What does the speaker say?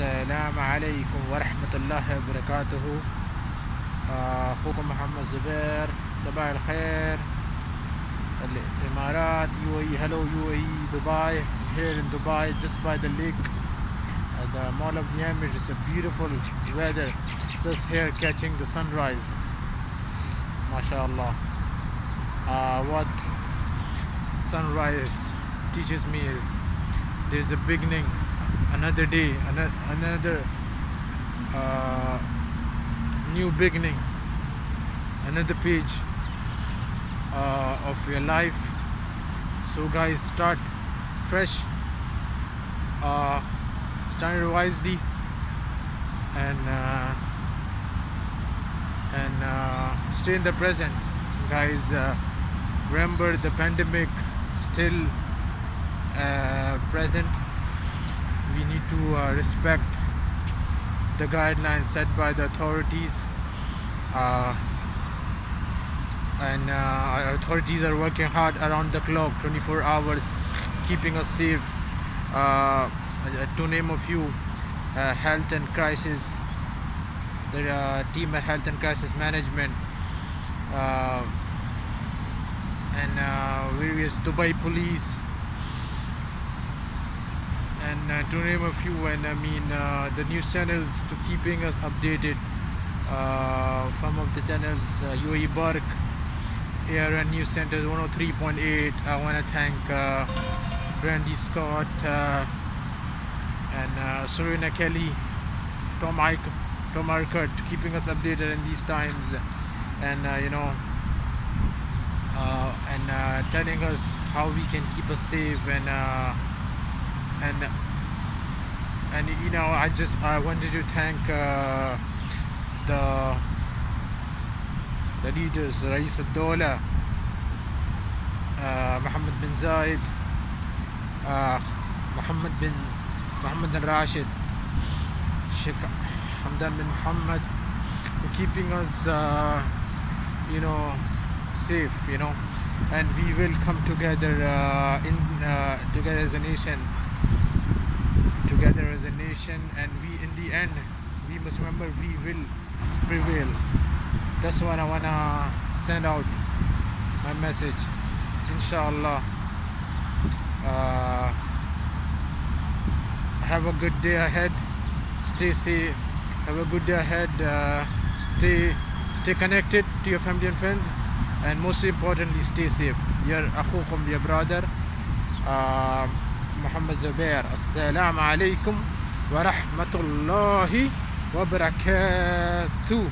السلام عليكم ورحمة الله وبركاته آه، أخوكم محمد زبير صباح الخير الإمارات UAE hello UAE Dubai here in Dubai just by the lake at the Mall of the Emirates it's a beautiful weather just here catching the sunrise mashallah uh, what sunrise teaches me is there's a beginning another day ano- another uh, new beginning another page uh, of your life. So guys start fresh uh, start wisely and uh, and uh, stay in the present. Guys uh, remember the pandemic still uh, present to uh, respect the guidelines set by the authorities. Uh, and uh, authorities are working hard around the clock 24 hours keeping us safe. Uh, to name a few uh, health and crisis the uh, team at health and crisis management and various Dubai police and uh, to name a few and I mean uh, the news channels to keeping us updated. Uh, some of the channels uh, UAE Barq ARN News Center 103.8 I want to thank uh, Brandy Scott uh, and uh, Serena Kelly Tom Ike Tom Urquhart keeping us updated in these times and you know and telling us how we can keep us safe and and and you know I just I wanted to thank uh, the the leaders رئيس الدولة uh, محمد بن زايد uh, محمد بن محمد بن راشد Sheikh Hamdan bin Muhammad for keeping us uh, you know safe you know and we will come together uh, in uh, together as a nation together as a nation and we in the end we must remember we will prevail. That's what I wanna send out my message. Inshallah. Uh, have a good day ahead. Stay safe. Have a good day ahead. Uh, stay stay connected to your family and friends. And most importantly stay safe. You're your brother. Uh, محمد زبير. السلام عليكم ورحمة الله وبركاته.